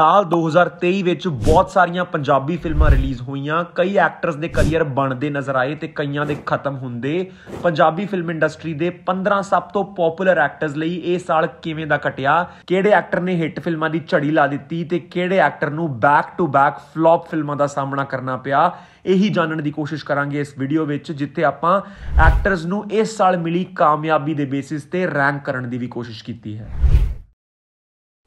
ਸਾਲ 2023 ਵਿੱਚ ਬਹੁਤ ਸਾਰੀਆਂ ਪੰਜਾਬੀ ਫਿਲਮਾਂ ਰਿਲੀਜ਼ ਹੋਈਆਂ। ਕਈ ਐਕਟਰਸ ਦੇ ਕੈਰੀਅਰ ਬਣਦੇ ਨਜ਼ਰ ਆਏ ਤੇ ਕਈਆਂ ਦੇ ਖਤਮ ਹੁੰਦੇ। ਪੰਜਾਬੀ ਫਿਲਮ ਇੰਡਸਟਰੀ ਦੇ 15 ਸਭ ਤੋਂ ਪਪੂਲਰ ਐਕਟਰਸ ਲਈ ਇਹ ਸਾਲ ਕਿਵੇਂ ਦਾ ਕਟਿਆ ਕਿਹੜੇ ਐਕਟਰ ਨੇ ਹਿੱਟ ਫਿਲਮਾਂ ਦੀ ਝੜੀ ਲਾ ਦਿੱਤੀ ਤੇ ਕਿਹੜੇ ਐਕਟਰ ਨੂੰ ਬੈਕ ਟੂ ਬੈਕ ਫਲॉप ਫਿਲਮਾਂ ਦਾ ਸਾਹਮਣਾ ਕਰਨਾ ਪਿਆ? ਇਹੀ ਜਾਣਨ ਦੀ ਕੋਸ਼ਿਸ਼ ਕਰਾਂਗੇ ਇਸ ਵੀਡੀਓ ਵਿੱਚ, ਜਿੱਥੇ ਆਪਾਂ ਐਕਟਰਸ ਨੂੰ ਇਸ ਸਾਲ ਮਿਲੀ ਕਾਮਯਾਬੀ ਦੇ ਬੇਸਿਸ ਤੇ ਰੈਂਕ ਕਰਨ ਦੀ ਵੀ ਕੋਸ਼ਿਸ਼ ਕੀਤੀ ਹੈ।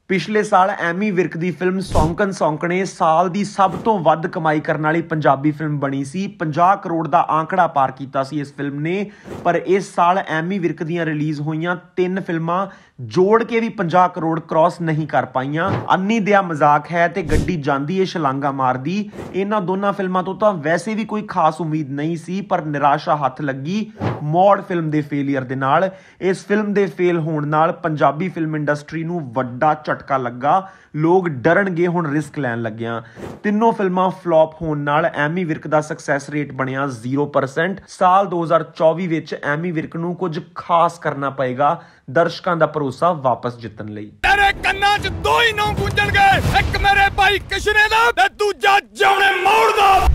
ਪਿਛਲੇ ਸਾਲ ਐਮੀ ਵਿਰਕ ਦੀ ਫਿਲਮ ਸੌਂਕਣ ਸੌਂਕਣੇ ਸਾਲ ਦੀ ਸਭ ਤੋਂ ਵੱਧ ਕਮਾਈ ਕਰਨ ਵਾਲੀ ਪੰਜਾਬੀ ਫਿਲਮ ਬਣੀ ਸੀ। 50 ਕਰੋੜ ਦਾ ਆંકੜਾ ਪਾਰ ਕੀਤਾ ਸੀ ਇਸ ਫਿਲਮ ਨੇ, ਪਰ ਇਸ ਸਾਲ ਐਮੀ ਵਿਰਕ ਦੀਆਂ ਰਿਲੀਜ਼ ਹੋਈਆਂ ਤਿੰਨ ਫਿਲਮਾਂ ਜੋੜ ਕੇ ਵੀ 50 ਕਰੋੜ ਕ੍ਰਾਸ ਨਹੀਂ ਕਰ ਪਾਈਆਂ। ਅੰਨੀ ਦਿਆ ਮਜ਼ਾਕ ਹੈ ਤੇ ਗੱਡੀ ਜਾਂਦੀ ਏ ਛਲਾਂਗਾ ਮਾਰਦੀ। ਇਹਨਾਂ ਦੋਨਾਂ ਫਿਲਮਾਂ ਤੋਂ ਤਾਂ ਵੈਸੇ ਵੀ ਕੋਈ ਖਾਸ ਉਮੀਦ ਨਹੀਂ ਸੀ, ਪਰ ਨਿਰਾਸ਼ਾ ਹੱਥ ਲੱਗੀ ਮੌੜ ਫਿਲਮ ਦੇ ਫੇਲਿਅਰ ਦੇ ਨਾਲ। ਇਸ ਫਿਲਮ ਦੇ ਫੇਲ ਹੋਣ ਨਾਲ ਪੰਜਾਬੀ ਫਿਲਮ ਇੰਡਸਟਰੀ ਨੂੰ ਵੱਡਾ ਝਟਕਾ ਲੱਗਾ। ਲੋਕ ਡਰਨਗੇ, ਹੁਣ ਰਿਸਕ ਲੈਣ ਲੱਗਿਆ। ਤਿੰਨੋਂ ਫਿਲਮਾਂ ਫਲॉप ਹੋਣ ਨਾਲ ਐਮੀ ਵਿਰਕ ਦਾ ਸਕਸੈਸ ਰੇਟ ਬਣਿਆ 0% ਸਾਲ 2024 ਵਿੱਚ ਐਮੀ ਵਿਰਕ ਨੂੰ ਕੁਝ ਖਾਸ ਕਰਨਾ ਪਏਗਾ। ਦਰਸ਼ਕਾਂ ਦਾ ਭਰੋਸਾ ਵਾਪਸ ਜਿੱਤਣ ਲਈ। ਤੇਰੇ ਕੰਨਾਂ 'ਚ ਦੋ ਹੀ ਨਾਂ ਗੂੰਜਣਗੇ ਇੱਕ ਮੇਰੇ ਭਾਈ ਕਿਸ਼ਨੇ ਦਾ ਤੇ ਦੂਜਾ ਜੌਣੇ ਮੋੜ ਦਾ।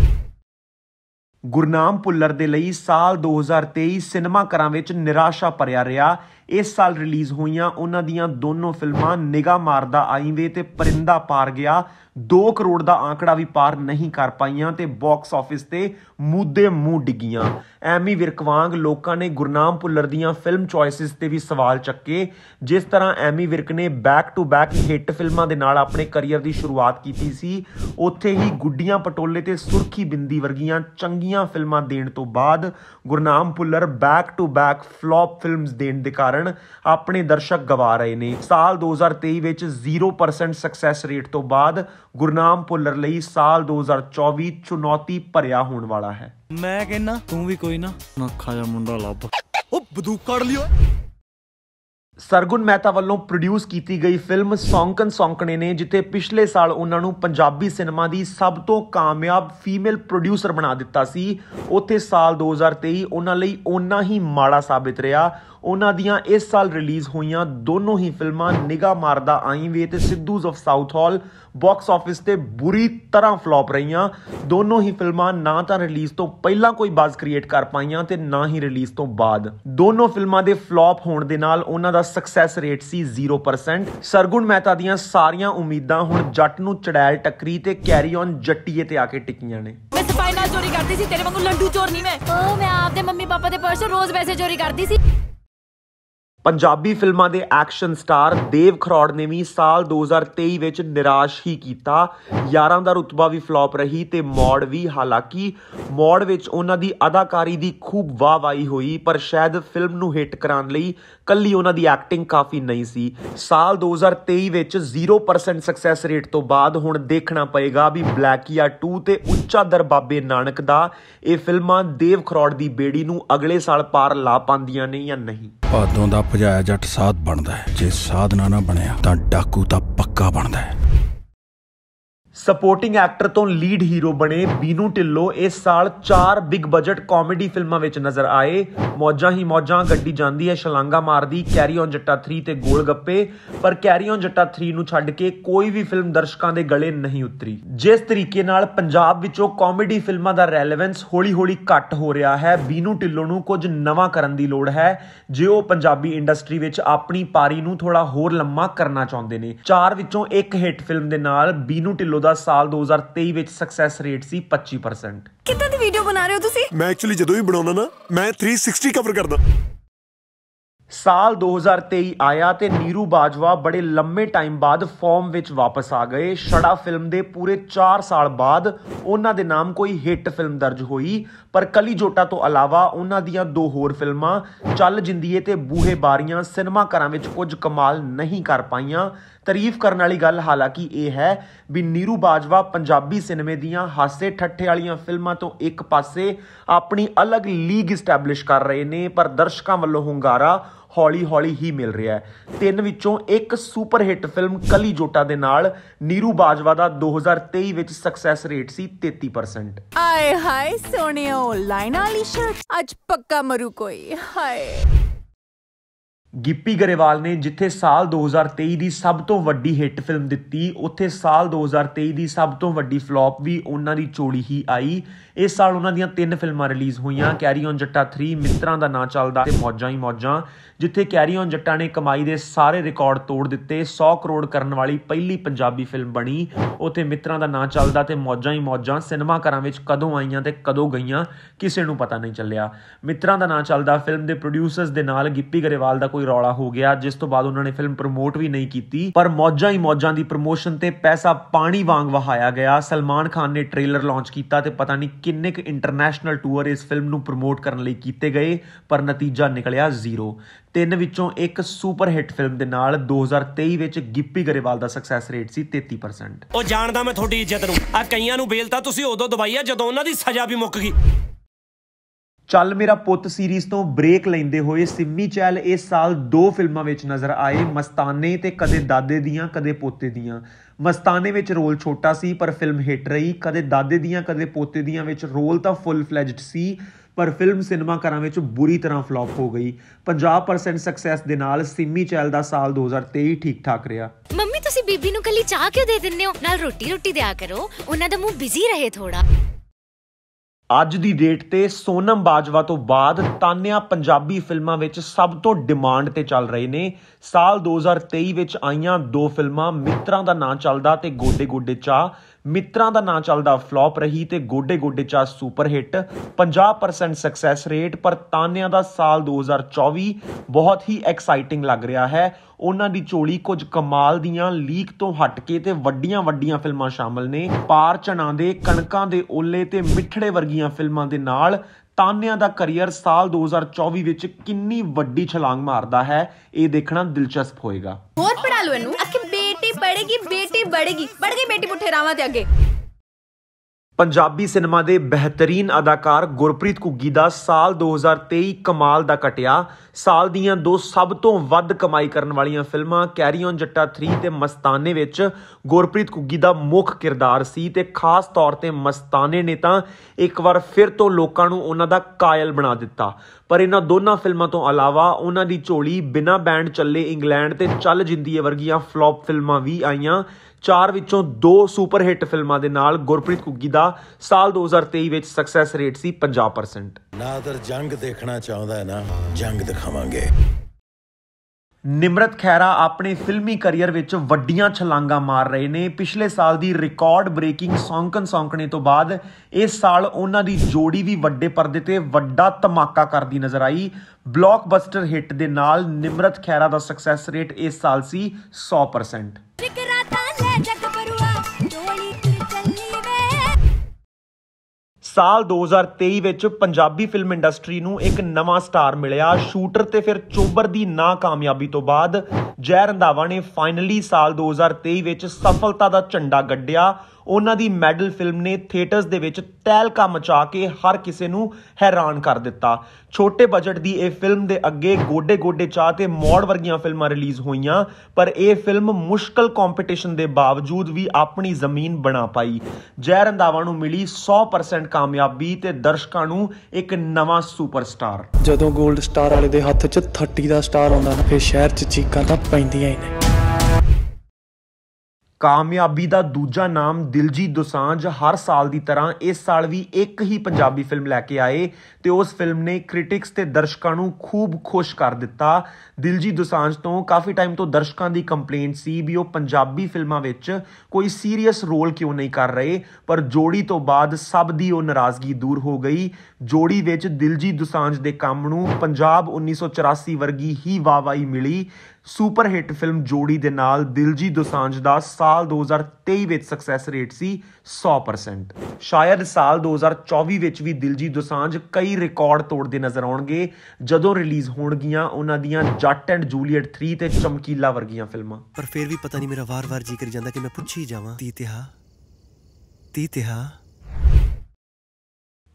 ਗੁਰਨਾਮ ਪੁੱਲਰ ਦੇ ਲਈ ਸਾਲ 2023 ਸਿਨੇਮਾ ਘਰਾਂ ਵਿੱਚ ਨਿਰਾਸ਼ਾ ਭਰਿਆ ਰਿਹਾ। ਇਸ ਸਾਲ ਰਿਲੀਜ਼ ਹੋਈਆਂ ਉਹਨਾਂ ਦੀਆਂ ਦੋਨੋਂ ਫਿਲਮਾਂ ਨਿਗਾਹ ਮਾਰਦਾ ਆਈਵੇ ਤੇ ਪਰਿੰਦਾ ਪਾਰ ਗਿਆ। 2 ਕਰੋੜ ਦਾ ਆંકੜਾ ਵੀ ਪਾਰ ਨਹੀਂ ਕਰ ਪਾਈਆਂ ਤੇ ਬਾਕਸ ਆਫਿਸ ਤੇ ਮੂਦੇ ਮੂੰਹ ਡਿੱਗੀਆਂ। ਐਮੀ ਵਿਰਕ ਵਾਂਗ ਲੋਕਾਂ ਨੇ ਗੁਰਨਾਮ ਪੁੱਲਰ ਦੀਆਂ ਫਿਲਮ ਚੁਆਇਸਸ ਤੇ ਵੀ ਸਵਾਲ ਚੱਕੇ। ਜਿਸ ਤਰ੍ਹਾਂ ਐਮੀ ਵਿਰਕ ਨੇ ਬੈਕ ਟੂ ਬੈਕ ਹਿੱਟ ਫਿਲਮਾਂ ਦੇ ਨਾਲ ਆਪਣੇ ਕੈਰੀਅਰ ਦੀ ਸ਼ੁਰੂਆਤ ਕੀਤੀ ਸੀ, ਉੱਥੇ ਹੀ ਗੁੱਡੀਆਂ ਪਟੋਲੇ ਤੇ ਸੁਰਖੀ ਬਿੰਦੀ ਵਰਗੀਆਂ ਚੰਗੀਆਂ ਫਿਲਮਾਂ ਦੇਣ ਤੋਂ ਬਾਅਦ Gurnam Bhullar back to back flop films ਦੇਣ ਦੇ ਕਾਰਨ ਆਪਣੇ ਦਰਸ਼ਕ ਗਵਾ ਰਹੇ ਨੇ। ਸਾਲ 2023 ਵਿੱਚ 0% ਸਕਸੈਸ ਰੇਟ ਤੋਂ ਬਾਅਦ ਗੁਰਨਾਮ ਪੁੱਲਰ ਲਈ ਸਾਲ 2024 ਚੁਣੌਤੀ ਭਰਿਆ ਹੋਣ ਵਾਲਾ ਹੈ। ਮੈਂ ਕਹਿੰਨਾ ਤੂੰ ਵੀ ਕੋਈ ਨਾ। ਨੱਖਾ ਜਿਹਾ ਮੁੰਡਾ ਲੱਭ। ਉਹ ਬੰਦੂਕ ਕੱਢ ਲਿਓ ਸਰਗੁਣ ਮਹਿਤਾ ਵੱਲੋਂ ਪ੍ਰੋਡਿਊਸ ਕੀਤੀ ਗਈ ਫਿਲਮ ਸੌਂਕਨ ਸੌਂਕਣੇ ਨੇ, ਜਿੱਥੇ ਪਿਛਲੇ ਸਾਲ ਉਹਨਾਂ ਨੂੰ ਪੰਜਾਬੀ ਸਿਨੇਮਾ ਦੀ ਸਭ ਤੋਂ ਕਾਮਯਾਬ ਫੀਮੇਲ ਪ੍ਰੋਡਿਊਸਰ ਬਣਾ ਦਿੱਤਾ ਸੀ। ਉੱਥੇ ਸਾਲ 2023 ਉਹਨਾਂ ਲਈ ਓਨਾ ਹੀ ਮਾੜਾ ਸਾਬਿਤ ਰਿਹਾ। ਉਹਨਾਂ ਦੀਆਂ ਇਸ ਸਾਲ ਰਿਲੀਜ਼ ਹੋਈਆਂ ਦੋਨੋਂ ਹੀ ਫਿਲਮਾਂ ਨਿਗਾ ਮਾਰਦਾ ਆਈ ਵੇ ਤੇ Sidhus of Southall box office ਤੇ ਬੁਰੀ ਤਰ੍ਹਾਂ ਫਲॉप ਰਹੀਆਂ। ਦੋਨੋਂ ਹੀ ਫਿਲਮਾਂ ਨਾ ਤਾਂ ਰਿਲੀਜ਼ ਤੋਂ ਪਹਿਲਾਂ ਕੋਈ ਬਾਜ਼ ਕ੍ਰੀਏਟ ਕਰ ਪਾਈਆਂ ਤੇ ਨਾ ਹੀ ਰਿਲੀਜ਼ ਤੋਂ ਬਾਅਦ। ਦੋਨੋਂ ਫਿਲਮਾਂ ਦੇ ਫਲॉप ਹੋਣ ਦੇ ਨਾਲ ਉਹਨਾਂ ਦਾ ਸਕਸੈਸ ਰੇਟ ਸੀ 0% ਸਰਗੁਣ ਮਹਿਤਾ ਦੀਆਂ ਸਾਰੀਆਂ ਉਮੀਦਾਂ ਹੁਣ ਜੱਟ ਨੂੰ ਚੜੈਲ ਟੱਕਰੀ ਤੇ ਕੈਰੀ ਔਨ ਜੱਟੀਏ ਤੇ ਆ ਕੇ ਟਿਕੀਆਂ ਨੇ। ਮੈਂ ਸਫ਼ਾਈ ਨਾਲ ਚੋਰੀ ਕਰਦੀ ਸੀ ਤੇਰੇ ਵਾਂਗੂ ਲੰਡੂ ਚੋਰ ਨਹੀਂ ਮੈਂ। ਓ ਮੈਂ ਆਪਦੇ ਮੰਮੀ ਪਾਪਾ ਦੇ ਪਰਸ ਰੋਜ਼ ਵੈਸੇ ਚੋਰੀ ਕਰਦੀ ਸੀ। ਪੰਜਾਬੀ ਫਿਲਮਾਂ ਦੇ ਐਕਸ਼ਨ ਸਟਾਰ ਦੇਵ ਖਰੋੜ ਨੇ ਵੀ ਸਾਲ 2023 ਵਿੱਚ ਨਿਰਾਸ਼ ਹੀ ਕੀਤਾ। ਯਾਰਾਂ ਦਾ ਰੁਤਬਾ ਵੀ ਫਲॉप ਰਹੀ ਤੇ ਮੌੜ ਵੀ, ਹਾਲਾਂਕਿ ਮੌੜ ਵਿੱਚ ਉਹਨਾਂ ਦੀ ਅਦਾਕਾਰੀ ਦੀ ਖੂਬ ਵਾਹਵਾਈ ਹੋਈ, ਪਰ ਸ਼ਾਇਦ ਫਿਲਮ ਨੂੰ ਹਿੱਟ ਕਰਾਉਣ ਲਈ ਕੱਲੀ ਉਹਨਾਂ ਦੀ ਐਕਟਿੰਗ ਕਾਫੀ ਨਹੀਂ ਸੀ। ਸਾਲ 2023 ਵਿੱਚ 0% ਸਕਸੈਸ ਰੇਟ ਤੋਂ ਬਾਅਦ ਹੁਣ ਦੇਖਣਾ ਪਏਗਾ ਵੀ ਬਲੈਕੀਆ 2 ਤੇ ਉੱਚਾ ਦਰ ਬਾਬੇ ਨਾਨਕ ਦਾ ਇਹ ਫਿਲਮਾਂ ਦੇਵ ਖਰੋੜ ਦੀ ਬੇੜੀ ਨੂੰ ਅਗਲੇ ਸਾਲ ਪਾਰ ਲਾ ਪਾਉਂਦੀਆਂ ਨੇ ਜਾਂ ਨਹੀਂ। ਭਾਦੋਂ ਦਾ ਭਜਾਇਆ ਜੱਟ ਸਾਧ ਬਣਦਾ ਹੈ। ਜੇ ਸਾਧ ਨਾ ਨਾ ਬਣਿਆ ਤਾਂ ਡਾਕੂ ਤਾਂ ਪੱਕਾ ਬਣਦਾ ਹੈ। ਸਪੋਰਟਿੰਗ ਐਕਟਰ ਤੋਂ ਲੀਡ ਹੀਰੋ ਬਣੇ ਬੀਨੂ ਢਿੱਲੋਂ। ਇਸ ਸਾਲ 4 ਬਿਗ ਬਜਟ ਕਾਮੇਡੀ ਫਿਲਮਾਂ ਵਿੱਚ ਨਜ਼ਰ ਆਏ। ਮੌਜਾਂ ਹੀ ਮੌਜਾਂ, ਗੱਡੀ ਜਾਂਦੀ ਹੈ ਛਲਾਂਗਾ ਮਾਰਦੀ ਕੈਰੀ ਔਨ ਜੱਟਾ 3 ਤੇ ਗੋਲ ਗੱਪੇ। ਪਰ ਕੈਰੀ ਔਨ ਜੱਟਾ 3 ਨੂੰ ਛੱਡ ਕੇ ਕੋਈ ਵੀ ਫਿਲਮ ਦਰਸ਼ਕਾਂ ਦੇ ਗਲੇ ਨਹੀਂ ਉਤਰੀ। ਜਿਸ ਤਰੀਕੇ ਨਾਲ ਪੰਜਾਬ ਵਿੱਚੋਂ ਕਾਮੇਡੀ ਫਿਲਮਾਂ ਦਾ ਰੈਲੇਵੈਂਸ ਹੌਲੀ-ਹੌਲੀ ਘਟ ਹੋ ਰਿਹਾ ਹੈ। ਬੀਨੂ ਢਿੱਲੋਂ ਨੂੰ ਕੁਝ ਨਵਾਂ ਕਰਨ ਦੀ ਲੋੜ ਹੈ। ਜੇ ਉਹ ਪੰਜਾਬੀ ਇੰਡਸਟਰੀ ਵਿੱਚ ਆਪਣੀ ਪਾਰੀ ਨੂੰ ਥੋੜਾ ਹੋਰ ਲੰਮਾ ਕਰਨਾ ਚਾਹੁੰਦੇ ਨੇ। ਚਾਰ ਵਿੱਚੋਂ ਇੱਕ ਹਿੱਟ ਫਿਲਮ ਦੇ ਨਾਲ ਬੀਨੂ ਢਿੱਲੋਂ ਦਾ ਸਾਲ 2023 ਵਿੱਚ ਸਕਸੈਸ ਰੇਟ ਸੀ 25% ਕਿੱਦਾਂ ਦੀ ਵੀਡੀਓ ਬਣਾ ਰਹੇ ਹੋ ਤੁਸੀਂ? ਮੈਂ ਐਕਚੁਅਲੀ ਜਦੋਂ ਵੀ ਬਣਾਉਣਾ ਨਾ ਮੈਂ 360 ਕਵਰ ਕਰਦਾ। ਸਾਲ 2023 ਆਇਆ ਤੇ ਨੀਰੂ ਬਾਜਵਾ ਬੜੇ ਲੰਮੇ ਟਾਈਮ ਬਾਅਦ ਫਾਰਮ ਵਿੱਚ ਵਾਪਸ ਆ ਗਏ। ਛੜਾ ਫਿਲਮ ਦੇ ਪੂਰੇ 4 ਸਾਲ ਬਾਅਦ ਉਹਨਾਂ ਦੇ ਨਾਮ ਕੋਈ ਹਿੱਟ ਫਿਲਮ ਦਰਜ ਹੋਈ। ਪਰ ਕਲੀ ਜੋਟਾ ਤੋਂ ਇਲਾਵਾ ਉਹਨਾਂ ਦੀਆਂ ਦੋ ਹੋਰ ਫਿਲਮਾਂ ਚੱਲ ਜਿੰਦੀਏ ਤੇ ਬੂਹੇ ਬਾਰੀਆਂ ਸਿਨੇਮਾ ਘਰਾਂ ਵਿੱਚ ਕੁਝ ਕਮਾਲ ਨਹੀਂ ਕਰ ਪਾਈਆਂ। ਤਾਰੀਫ ਕਰਨ ਵਾਲੀ ਗੱਲ ਹਾਲਾਂਕਿ ਇਹ ਹੈ ਵੀ ਨੀਰੂ ਬਾਜਵਾ ਪੰਜਾਬੀ ਸਿਨੇਮੇ ਦੀਆਂ ਹਾਸੇ ਠੱਠੇ ਵਾਲੀਆਂ ਫਿਲਮਾਂ ਤੋਂ ਇੱਕ ਪਾਸੇ ਆਪਣੀ ਅਲੱਗ ਲੀਗ ਸਟੈਬਲਿਸ਼ ਕਰ ਰਹੇ ਨੇ, ਪਰ ਦਰਸ਼ਕਾਂ ਵੱਲੋਂ ਹੁੰਗਾਰਾ ਹੌਲੀ-ਹੌਲੀ ਹੀ ਮਿਲ ਰਿਹਾ ਹੈ। ਤਿੰਨ ਵਿੱਚੋਂ ਇੱਕ ਸੁਪਰ ਹਿੱਟ ਫਿਲਮ ਕਲੀ ਜੋਟਾ ਦੇ ਨਾਲ ਨੀਰੂ ਬਾਜਵਾ ਦਾ 2023 ਵਿੱਚ ਸਕਸੈਸ ਰੇਟ ਸੀ 33% ਆਏ ਹਾਏ, ਸੋਹਣਿਓ, ਲਾਈਨ ਵਾਲੀ ਸ਼ਰਟ ਅੱਜ ਪੱਕਾ ਮਰੂ ਕੋਈ, ਹਾਏ। ਗਿੱਪੀ ਗਰੇਵਾਲ ਨੇ ਜਿੱਥੇ ਸਾਲ 2023 ਦੀ ਸਭ ਤੋਂ ਵੱਡੀ ਹਿੱਟ ਫਿਲਮ ਦਿੱਤੀ, ਉੱਥੇ ਸਾਲ 2023 ਦੀ ਸਭ ਤੋਂ ਵੱਡੀ ਫਲॉप ਵੀ ਉਹਨਾਂ ਦੀ ਚੋਲੀ ਹੀ ਆਈ। ਇਸ ਸਾਲ ਉਹਨਾਂ ਦੀਆਂ ਤਿੰਨ ਫਿਲਮਾਂ ਰਿਲੀਜ਼ ਹੋਈਆਂ, ਕੈਰੀ ਔਨ ਜੱਟਾ 3 ਮਿੱਤਰਾਂ ਦਾ ਨਾਂ ਚੱਲਦਾ ਤੇ ਮੌਜਾਂ ਹੀ ਮੌਜਾਂ, ਜਿੱਥੇ ਕੈਰੀ ਔਨ ਜੱਟਾ ਨੇ ਕਮਾਈ ਦੇ ਸਾਰੇ ਰਿਕਾਰਡ ਤੋੜ ਦਿੱਤੇ 100 ਕਰੋੜ ਕਰਨ ਵਾਲੀ ਪਹਿਲੀ ਪੰਜਾਬੀ ਫਿਲਮ ਬਣੀ। ਉੱਥੇ ਮਿੱਤਰਾਂ ਦਾ ਨਾਂ ਚੱਲਦਾ ਤੇ ਮੌਜਾਂ ਹੀ ਮੌਜਾਂ ਸਿਨੇਮਾ ਘਰਾਂ ਵਿੱਚ ਕਦੋਂ ਆਈਆਂ ਤੇ ਕਦੋਂ ਗਈਆਂ, ਕਿਸੇ ਨੂੰ ਪਤਾ ਨਹੀਂ ਚੱਲਿਆ। ਮਿੱਤਰਾਂ ਦਾ ਨਾਂ ਚੱਲਦਾ ਫਿਲਮ ਦੇ ਪ੍ਰੋਡਿਊਸਰਸ ਦੇ ਨਾਲ ਗਿੱਪੀ ਗਰੇਵਾਲ ਦਾ ਕੋਈ ਰੌਲਾ ਹੋ ਗਿਆ, ਜਿਸ ਤੋਂ ਬਾਅਦ ਉਹਨਾਂ ਨੇ ਫਿਲਮ ਪ੍ਰਮੋਟ ਵੀ ਨਹੀਂ ਕੀਤੀ, ਪਰ ਮੌਜਾਂ ਹੀ ਮੌਜਾਂ ਦੀ ਪ੍ਰਮੋਸ਼ਨ ਤੇ ਪੈਸਾ ਪਾਣੀ ਵਾਂਗ ਵਹਾਇਆ ਗਿਆ। ਸਲਮਾਨ ਖਾਨ ਨੇ ਟ੍ਰੇਲਰ ਲਾਂਚ ਕੀਤਾ ਤੇ ਪਤਾ ਨਹੀਂ ਕਿੰਨੇ ਕੁ ਇੰਟਰਨੈਸ਼ਨਲ ਟੂਰ ਇਸ ਫਿਲਮ ਨੂੰ ਪ੍ਰਮੋਟ ਕਰਨ ਲਈ ਕੀਤੇ ਗਏ, ਪਰ ਨਤੀਜਾ ਨਿਕਲਿਆ ਜ਼ੀਰੋ ਤਿੰਨ ਵਿੱਚੋਂ ਇੱਕ ਸੁਪਰ ਹਿੱਟ ਫਿਲਮ ਦੇ ਨਾਲ 2023 ਵਿੱਚ ਗਿੱਪੀ ਗਰੇਵਾਲ ਦਾ ਸਕਸੈਸ ਰੇਟ ਸੀ 33% ਉਹ ਜਾਣਦਾ ਮੈਂ ਤੁਹਾਡੀ ਇੱਜ਼ਤ ਨੂੰ। ਆ ਕਈਆਂ ਨੂੰ ਬੇਲ ਤਾਂ ਤੁਸੀਂ ਉਦੋਂ ਦਵਾਈ ਆ ਜਦੋਂ ਉਹਨਾਂ ਦੀ ਸਜ਼ਾ ਵੀ ਮੁੱਕ ਗਈ। ਚੱਲ ਮੇਰਾ ਪੁੱਤ ਸੀਰੀਜ਼ ਤੋਂ ਬ੍ਰੇਕ ਲੈਂਦੇ ਹੋਏ ਸਿੰਮੀ ਚਹਿਲ ਇਸ ਸਾਲ ਦੋ ਫਿਲਮਾਂ ਵਿੱਚ ਨਜ਼ਰ ਆਏ, ਮਸਤਾਨੇ ਤੇ ਕਦੇ ਦਾਦੇ ਦੀਆਂ, ਕਦੇ ਪੋਤੇ ਦੀਆਂ। ਮਸਤਾਨੇ ਵਿੱਚ ਰੋਲ ਛੋਟਾ ਸੀ, ਪਰ ਫਿਲਮ ਹਿੱਟ ਰਹੀ। ਕਦੇ ਦਾਦੇ ਦੀਆਂ, ਕਦੇ ਪੋਤੇ ਦੀਆਂ ਵਿੱਚ ਰੋਲ ਤਾਂ ਫੁੱਲ ਫਲੈਜਡ ਸੀ, ਪਰ ਫਿਲਮ ਸਿਨੇਮਾ ਘਰਾਂ ਵਿੱਚ ਬੁਰੀ ਤਰ੍ਹਾਂ ਫਲॉप ਹੋ ਗਈ। 50% ਸਕਸੈਸ ਦੇ ਨਾਲ ਸਿੰਮੀ ਚਹਿਲ ਦਾ ਸਾਲ 2023 ਠੀਕ ਠਾਕ ਰਿਹਾ। ਮੰਮੀ, ਤੁਸੀਂ ਬੀਬੀ ਨੂੰ ਕੱਲੀ ਚਾਹ ਕਿਉਂ ਦੇ ਦਿੰਦੇ ਹੋ? ਨਾਲ ਰੋਟੀ ਰੋਟੀ ਦਿਆ ਕਰੋ। ਉਹਨਾਂ ਦਾ ਮੂੰਹ ਬਿਜ਼ੀ ਰਹੇ ਥੋੜਾ ਅੱਜ ਦੀ ਡੇਟ ਤੇ ਸੋਨਮ ਬਾਜਵਾ ਤੋਂ ਬਾਅਦ ਤਾਨਿਆ ਪੰਜਾਬੀ ਫਿਲਮਾਂ ਵਿੱਚ ਸਭ ਤੋਂ ਡਿਮਾਂਡ ਤੇ ਚੱਲ ਰਹੇ ਨੇ। ਸਾਲ 2023 ਵਿੱਚ ਆਈਆਂ ਦੋ ਫਿਲਮਾਂ, ਮਿੱਤਰਾਂ ਦਾ ਨਾਂ ਚੱਲਦਾ ਤੇ ਗੋਡੇ ਗੋਡੇ ਚਾ ਮਿੱਤਰਾਂ ਦਾ ਨਾਂ ਚੱਲਦਾ ਫਲॉप ਰਹੀ ਤੇ ਗੋਡੇ ਗੋਡੇ ਚਾ ਸੁਪਰ ਹਿੱਟ। 50% ਸਕਸੈਸ ਰੇਟ ਪਰ ਤਾਨਿਆ ਦਾ ਸਾਲ 2024 ਬਹੁਤ ਹੀ ਐਕਸਾਈਟਿੰਗ ਲੱਗ ਰਿਹਾ ਹੈ। ਉਹਨਾਂ ਦੀ ਝੋਲੀ ਕੁਝ ਕਮਾਲ ਦੀਆਂ ਲੀਕ ਤੋਂ ਹਟ ਕੇ ਤੇ ਵੱਡੀਆਂ ਵੱਡੀਆਂ ਫਿਲਮਾਂ ਸ਼ਾਮਲ ਨੇ। ਪਾਰ ਚਣਾ ਦੇ, ਕਣਕਾਂ ਦੇ ਓਲੇ ਤੇ ਮਿੱਠੜੇ ਵਰਗੀਆਂ ਫਿਲਮਾਂ ਦੇ ਨਾਲ ਤਾਨਿਆਂ ਦਾ ਕੈਰੀਅਰ ਸਾਲ 2024 ਵਿੱਚ ਕਿੰਨੀ ਵੱਡੀ ਛਲਾਂਗ ਮਾਰਦਾ ਹੈ, ਇਹ ਦੇਖਣਾ ਦਿਲਚਸਪ ਹੋਏਗਾ। ਹੋਰ ਪੜਾ ਲਓ ਇਹਨੂੰ। ਬੇਟੀ ਪੜੇਗੀ ਬੇਟੀ ਬੜੇਗੀ ਬੜ ਗਈ ਬੇਟੀ ਪੁੱਠੇ ਰਾਵਾਂ ਤੇ ਅੱਗੇ। ਪੰਜਾਬੀ ਸਿਨੇਮਾ ਦੇ ਬਿਹਤਰੀਨ ਅਦਾਕਾਰ ਗੁਰਪ੍ਰੀਤ ਘੁੱਗੀ ਦਾ ਸਾਲ 2023 ਕਮਾਲ ਦਾ ਕਟਿਆ। ਸਾਲ ਦੀਆਂ ਦੋ ਸਭ ਤੋਂ ਵੱਧ ਕਮਾਈ ਕਰਨ ਵਾਲੀਆਂ ਫਿਲਮਾਂ ਕੈਰੀ ਔਨ ਜੱਟਾ 3 ਤੇ ਮਸਤਾਨੇ ਵਿੱਚ ਗੁਰਪ੍ਰੀਤ ਘੁੱਗੀ ਦਾ ਮੁੱਖ ਕਿਰਦਾਰ ਸੀ ਤੇ ਖਾਸ ਤੌਰ ਤੇ ਮਸਤਾਨੇ ਨੇ ਤਾਂ ਇੱਕ ਵਾਰ ਫਿਰ ਤੋਂ ਲੋਕਾਂ ਨੂੰ ਉਹਨਾਂ ਦਾ ਕਾਇਲ ਬਣਾ ਦਿੱਤਾ। ਪਰ ਇਹਨਾਂ ਦੋਨਾਂ ਫਿਲਮਾਂ ਤੋਂ ਇਲਾਵਾ ਉਹਨਾਂ ਦੀ ਝੋਲੀ ਬਿਨਾਂ ਬੈਂਡ ਚੱਲੇ ਇੰਗਲੈਂਡ ਤੇ ਚੱਲ ਜਿੰਦੀਏ ਵਰਗੀਆਂ ਫਲॉप ਫਿਲਮਾਂ ਵੀ ਆਈਆਂ। ਚਾਰ ਵਿੱਚੋਂ ਦੋ ਸੁਪਰ ਹਿੱਟ ਫਿਲਮਾਂ ਦੇ ਨਾਲ ਗੁਰਪ੍ਰੀਤ ਘੁੱਗੀ ਦਾ ਸਾਲ 2023 ਵਿੱਚ ਸਕਸੈਸ ਰੇਟ ਸੀ 50% ਨਾਦਰ ਜੰਗ ਦੇਖਣਾ ਚਾਹੁੰਦਾ ਹੈ ਨਾ ਜੰਗ ਦਿਖਾਵਾਂਗੇ। ਨਿਮਰਤ ਖੈਰਾ ਆਪਣੇ ਫਿਲਮੀ ਕੈਰੀਅਰ ਵਿੱਚ ਵੱਡੀਆਂ ਛਲਾਂਗਾਂ ਮਾਰ ਰਹੇ ਨੇ। ਪਿਛਲੇ ਸਾਲ ਦੀ ਰਿਕਾਰਡ ਬ੍ਰੇਕਿੰਗ ਸੌਂਕਨ ਸੌਂਕਣੇ ਤੋਂ ਬਾਅਦ ਇਸ ਸਾਲ ਉਹਨਾਂ ਦੀ ਜੋੜੀ ਵੀ ਵੱਡੇ ਪਰਦੇ ਤੇ ਵੱਡਾ ਧਮਾਕਾ ਕਰਦੀ ਨਜ਼ਰ ਆਈ। ਬਲੌਕਬਸਟਰ ਹਿੱਟ ਦੇ ਨਾਲ ਨਿਮਰਤ ਖੈਰਾ ਦਾ ਸਕਸੈਸ ਰੇਟ ਇਸ ਸਾਲ ਸੀ 100% ਸਾਲ 2023 ਵਿੱਚ ਪੰਜਾਬੀ ਫਿਲਮ ਇੰਡਸਟਰੀ ਨੂੰ ਇੱਕ ਨਵਾਂ ਸਟਾਰ ਮਿਲਿਆ। ਸ਼ੂਟਰ ਤੇ ਫਿਰ ਚੋਬਰ ਦੀ ਨਾਕਾਮਯਾਬੀ ਤੋਂ ਬਾਅਦ ਜੈ ਰੰਧਾਵਾ ਨੇ ਫਾਈਨਲੀ ਸਾਲ 2023 ਵਿੱਚ ਸਫਲਤਾ ਦਾ ਝੰਡਾ ਗੱਡਿਆ। ਉਹਨਾਂ ਦੀ ਮੈਡਲ ਫਿਲਮ ਨੇ ਥੀਏਟਰਸ ਦੇ ਵਿੱਚ ਤਹਿਲਕਾ ਮਚਾ ਕੇ ਹਰ ਕਿਸੇ ਨੂੰ ਹੈਰਾਨ ਕਰ ਦਿੱਤਾ। ਛੋਟੇ ਬਜਟ ਦੀ ਇਹ ਫਿਲਮ ਦੇ ਅੱਗੇ ਗੋਡੇ ਗੋਡੇ ਚਾਹ ਤੇ ਮੌੜ ਵਰਗੀਆਂ ਫਿਲਮਾਂ ਰਿਲੀਜ਼ ਹੋਈਆਂ, ਪਰ ਇਹ ਫਿਲਮ ਮੁਸ਼ਕਲ ਕੰਪੀਟੀਸ਼ਨ ਦੇ ਬਾਵਜੂਦ ਵੀ ਆਪਣੀ ਜ਼ਮੀਨ ਬਣਾ ਪਾਈ। ਜੈ ਰੰਧਾਵਾ ਨੂੰ ਮਿਲੀ 100% ਕਾਮਯਾਬੀ ਤੇ ਦਰਸ਼ਕਾਂ ਨੂੰ ਇੱਕ ਨਵਾਂ ਸੁਪਰਸਟਾਰ ਜਦੋਂ 골ਡ ਸਟਾਰ ਵਾਲੇ ਦੇ ਹੱਥ 'ਚ 30 ਦਾ ਸਟਾਰ ਆਉਂਦਾ ਨਾ, ਫਿਰ ਸ਼ਹਿਰ 'ਚ ਚੀਕਾਂ ਤਾਂ ਪੈਂਦੀਆਂ ਹੀ ਨੇ। ਕਾਮਯਾਬੀ ਦਾ ਦੂਜਾ ਨਾਮ ਦਿਲਜੀਤ ਦੋਸਾਂਝ ਹਰ ਸਾਲ ਦੀ ਤਰ੍ਹਾਂ ਇਸ ਸਾਲ ਵੀ ਇੱਕ ਹੀ ਪੰਜਾਬੀ ਫਿਲਮ ਲੈ ਕੇ ਆਏ ਤੇ ਉਸ ਫਿਲਮ ਨੇ ਕ੍ਰਿਟਿਕਸ ਤੇ ਦਰਸ਼ਕਾਂ ਨੂੰ ਖੂਬ ਖੁਸ਼ ਕਰ ਦਿੱਤਾ। ਦਿਲਜੀਤ ਦੋਸਾਂਝ ਤੋਂ ਕਾਫੀ ਟਾਈਮ ਤੋਂ ਦਰਸ਼ਕਾਂ ਦੀ ਕੰਪਲੇਂਟ ਸੀ ਵੀ ਉਹ ਪੰਜਾਬੀ ਫਿਲਮਾਂ ਵਿੱਚ ਕੋਈ ਸੀਰੀਅਸ ਰੋਲ ਕਿਉਂ ਨਹੀਂ ਕਰ ਰਹੇ, ਪਰ ਜੋੜੀ ਤੋਂ ਬਾਅਦ ਸਭ ਦੀ ਉਹ ਨਾਰਾਜ਼ਗੀ ਦੂਰ ਹੋ ਗਈ। ਜੋੜੀ ਵਿੱਚ ਦਿਲਜੀਤ ਦੋਸਾਂਝ ਦੇ ਕੰਮ ਨੂੰ ਪੰਜਾਬ 1984 ਵਰਗੀ ਹੀ ਵਾਹਵਾਈ ਮਿਲੀ। ਸੁਪਰ ਹਿੱਟ ਫਿਲਮ ਜੋੜੀ ਦੇ ਨਾਲ ਦਿਲਜੀਤ ਦੋਸਾਂਝ ਦਾ ਸਾਲ 2023 ਵਿੱਚ ਸਕਸੈਸ ਰੇਟ ਸੀ 100% ਸ਼ਾਇਦ ਸਾਲ 2024 ਵਿੱਚ ਵੀ ਦਿਲਜੀਤ ਦੋਸਾਂਝ ਕਈ ਰਿਕਾਰਡ ਤੋੜਦੇ ਨਜ਼ਰ ਆਉਣਗੇ। ਜਦੋਂ ਰਿਲੀਜ਼ ਹੋਣਗੀਆਂ, ਉਹਨਾਂ ਦੀਆਂ ਜੱਟ ਐਂਡ ਜੂਲੀਅਟ 3 ਤੇ ਚਮਕੀਲਾ ਵਰਗੀਆਂ ਫਿਲਮਾਂ। ਪਰ ਫਿਰ ਵੀ ਪਤਾ ਨਹੀਂ ਮੇਰਾ ਵਾਰ-ਵਾਰ ਜੀ ਕਰੀ ਜਾਂਦਾ ਕਿ ਮੈਂ ਪੁੱਛੀ ਜਾਵਾਂ। ਤੀ ਤਿਹਾ ਤੀ ਤਿਹਾ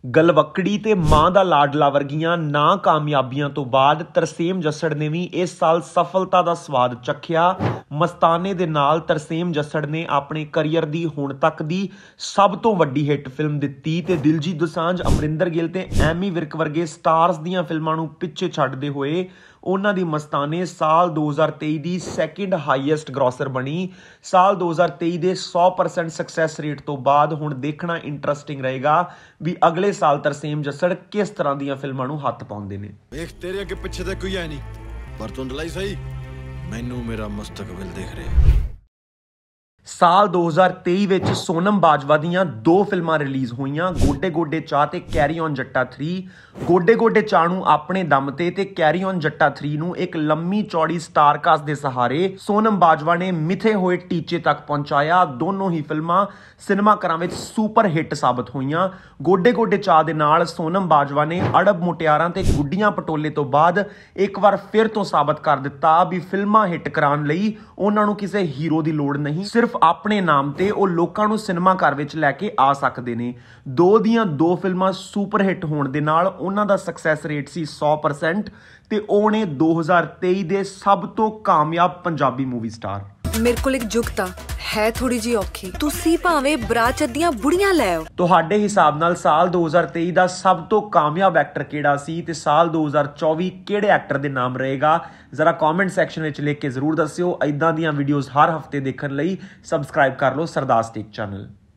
ਗਲਵਕੜੀ ਤੇ ਮਾਂ ਦਾ ਲਾਡਲਾ ਵਰਗੀਆਂ ਨਾ ਕਾਮਯਾਬੀਆਂ ਤੋਂ ਬਾਅਦ ਤਰਸੇਮ ਜੱਸੜ ਨੇ ਵੀ ਇਸ ਸਾਲ ਸਫਲਤਾ ਦਾ ਸਵਾਦ ਚੱਖਿਆ। ਮਸਤਾਨੇ ਦੇ ਨਾਲ ਤਰਸੇਮ ਜੱਸੜ ਨੇ ਆਪਣੇ ਕੈਰੀਅਰ ਦੀ ਹੁਣ ਤੱਕ ਦੀ ਸਭ ਤੋਂ ਵੱਡੀ ਹਿੱਟ ਫਿਲਮ ਦਿੱਤੀ ਤੇ ਦਿਲਜੀਤ ਦੋਸਾਂਝ, ਅਮਰਿੰਦਰ ਗਿੱਲ ਤੇ ਐਮੀ ਵਿਰਕ ਵਰਗੇ ਸਟਾਰਸ ਦੀਆਂ ਫਿਲਮਾਂ ਨੂੰ ਪਿੱਛੇ ਛੱਡਦੇ ਹੋਏ ਉਹਨਾਂ ਦੀ ਮਸਤਾਨੇ ਸਾਲ 2023 ਦੀ ਸੈਕਿੰਡ ਹਾਈਐਸਟ ਗ੍ਰੋਸਰ ਬਣੀ। ਸਾਲ 2023 ਦੇ 100% ਸਕਸੈਸ ਰੇਟ ਤੋਂ ਬਾਅਦ ਹੁਣ ਦੇਖਣਾ ਇੰਟਰਸਟਿੰਗ ਰਹੇਗਾ ਵੀ ਅਗਲੇ ਸਾਲ ਤਰਸੇਮ ਜੱਸੜ ਕਿਸ ਤਰ੍ਹਾਂ ਦੀਆਂ ਫਿਲਮਾਂ ਨੂੰ ਹੱਥ ਪਾਉਂਦੇ ਨੇ। ਵੇਖ, ਤੇਰੇ ਅੱਗੇ ਪਿੱਛੇ ਤੇ ਕੋਈ ਹੈ ਨਹੀਂ। ਪਰ ਧੁੰਦਲਾ ਹੀ ਸਹੀ। ਮੈਨੂੰ ਮੇਰਾ ਮਸਤਕਬਲ ਦਿਖ ਰਿਹਾ। ਸਾਲ 2023 ਵਿੱਚ ਸੋਨਮ ਬਾਜਵਾ ਦੀਆਂ ਦੋ ਫਿਲਮਾਂ ਰਿਲੀਜ਼ ਹੋਈਆਂ, ਗੋਡੇ ਗੋਡੇ ਚਾਹ ਤੇ ਕੈਰੀ ਔਨ ਜੱਟਾ 3 ਗੋਡੇ ਗੋਡੇ ਚਾਹ ਨੂੰ ਆਪਣੇ ਦਮ ਤੇ ਤੇ ਕੈਰੀ ਔਨ ਜੱਟਾ 3 ਨੂੰ ਇੱਕ ਲੰਮੀ ਚੌੜੀ ਸਟਾਰ ਕਾਸਟ ਦੇ ਸਹਾਰੇ ਸੋਨਮ ਬਾਜਵਾ ਨੇ ਮਿੱਥੇ ਹੋਏ ਟੀਚੇ ਤੱਕ ਪਹੁੰਚਾਇਆ। ਦੋਨੋਂ ਹੀ ਫਿਲਮਾਂ ਸਿਨੇਮਾ ਘਰਾਂ ਵਿੱਚ ਸੁਪਰ ਹਿੱਟ ਸਾਬਤ ਹੋਈਆਂ। ਗੋਡੇ ਗੋਡੇ ਚਾਹ ਦੇ ਨਾਲ ਸੋਨਮ ਬਾਜਵਾ ਨੇ ਅੜਬ ਮੁਟਿਆਰਾਂ ਤੇ ਗੁੱਡੀਆਂ ਪਟੋਲੇ ਤੋਂ ਬਾਅਦ ਇੱਕ ਵਾਰ ਫਿਰ ਤੋਂ ਸਾਬਤ ਕਰ ਦਿੱਤਾ ਵੀ ਫਿਲਮਾਂ ਹਿੱਟ ਕਰਾਉਣ ਲਈ ਉਹਨਾਂ ਨੂੰ ਕਿਸੇ ਹੀਰੋ ਦੀ ਲੋੜ ਨਹੀਂ। ਸਿਰਫ ਆਪਣੇ ਨਾਮ ਤੇ ਉਹ ਲੋਕਾਂ ਨੂੰ ਸਿਨੇਮਾ ਘਰ ਵਿੱਚ ਲੈ ਕੇ ਆ ਸਕਦੇ ਨੇ। ਦੋ ਦੀਆਂ ਦੋ ਫਿਲਮਾਂ ਸੁਪਰ ਹਿੱਟ ਹੋਣ ਦੇ ਨਾਲ ਉਹਨਾਂ ਦਾ ਸਕਸੈਸ ਰੇਟ ਸੀ 100% ਤੇ ਉਹ ਨੇ 2023 ਦੇ ਸਭ ਤੋਂ ਕਾਮਯਾਬ ਪੰਜਾਬੀ ਮੂਵੀ ਸਟਾਰ ਮੇਰੇ ਕੋਲ ਇੱਕ ਜੁਗਤਾ। ਹੈ ਥੋੜੀ ਜੀ ਔਖੀ। ਤੁਸੀਂ ਭਾਵੇਂ ਬਰਾਚ ਦੀਆਂ ਬੁੜੀਆਂ ਲੈ ਆਓ। ਤੁਹਾਡੇ ਹਿਸਾਬ ਨਾਲ ਸਾਲ 2023 ਦਾ ਸਭ ਤੋਂ ਕਾਮਯਾਬ ਐਕਟਰ ਕਿਹੜਾ ਸੀ ਤੇ ਸਾਲ 2024 ਕਿਹੜੇ ਐਕਟਰ ਦੇ ਨਾਮ ਰਹੇਗਾ? ਜ਼ਰਾ ਕਮੈਂਟ ਸੈਕਸ਼ਨ ਵਿੱਚ ਲਿਖ ਕੇ ਜ਼ਰੂਰ ਦੱਸਿਓ। ਐਦਾਂ ਦੀਆਂ ਵੀਡੀਓਜ਼ ਹਰ ਹਫ਼ਤੇ ਦੇਖਣ ਲਈ ਸਬਸਕ੍ਰਾਈਬ ਕਰ ਲਓ ਸਰਦਾਰ ਸਟੇਕ ਚੈਨਲ